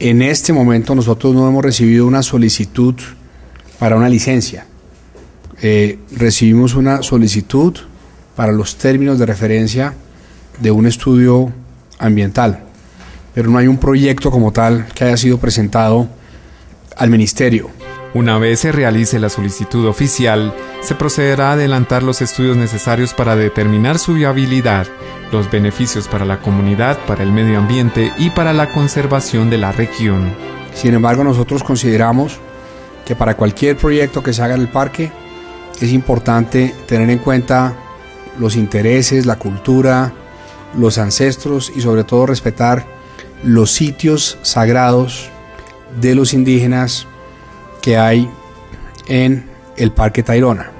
En este momento nosotros no hemos recibido una solicitud para una licencia. Eh, recibimos una solicitud para los términos de referencia de un estudio ambiental, pero no hay un proyecto como tal que haya sido presentado al ministerio. Una vez se realice la solicitud oficial, se procederá a adelantar los estudios necesarios para determinar su viabilidad, los beneficios para la comunidad, para el medio ambiente y para la conservación de la región. Sin embargo, nosotros consideramos que para cualquier proyecto que se haga en el parque es importante tener en cuenta los intereses, la cultura, los ancestros y sobre todo respetar los sitios sagrados de los indígenas que hay en el Parque Tayrona.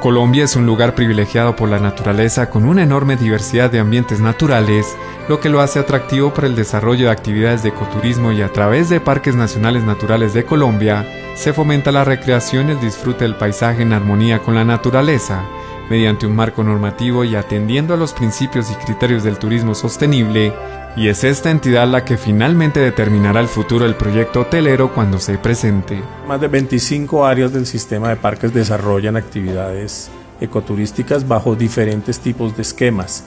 Colombia es un lugar privilegiado por la naturaleza con una enorme diversidad de ambientes naturales, lo que lo hace atractivo para el desarrollo de actividades de ecoturismo y a través de parques nacionales naturales de Colombia se fomenta la recreación y el disfrute del paisaje en armonía con la naturaleza, mediante un marco normativo y atendiendo a los principios y criterios del turismo sostenible, y es esta entidad la que finalmente determinará el futuro del proyecto hotelero cuando se presente. Más de 25 áreas del sistema de parques desarrollan actividades ecoturísticas bajo diferentes tipos de esquemas.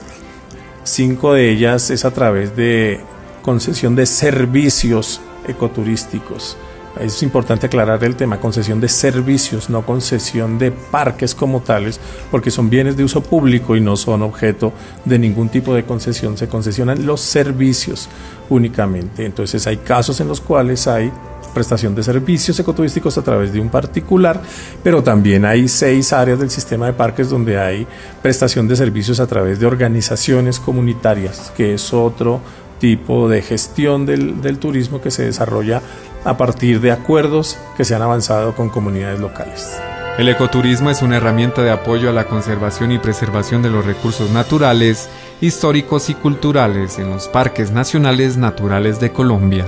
Cinco de ellas es a través de concesión de servicios ecoturísticos es importante aclarar el tema, concesión de servicios, no concesión de parques como tales, porque son bienes de uso público y no son objeto de ningún tipo de concesión. Se concesionan los servicios únicamente. Entonces hay casos en los cuales hay prestación de servicios ecoturísticos a través de un particular, pero también hay seis áreas del sistema de parques donde hay prestación de servicios a través de organizaciones comunitarias, que es otro tipo de gestión del, turismo que se desarrolla a partir de acuerdos que se han avanzado con comunidades locales. El ecoturismo es una herramienta de apoyo a la conservación y preservación de los recursos naturales, históricos y culturales en los parques nacionales naturales de Colombia.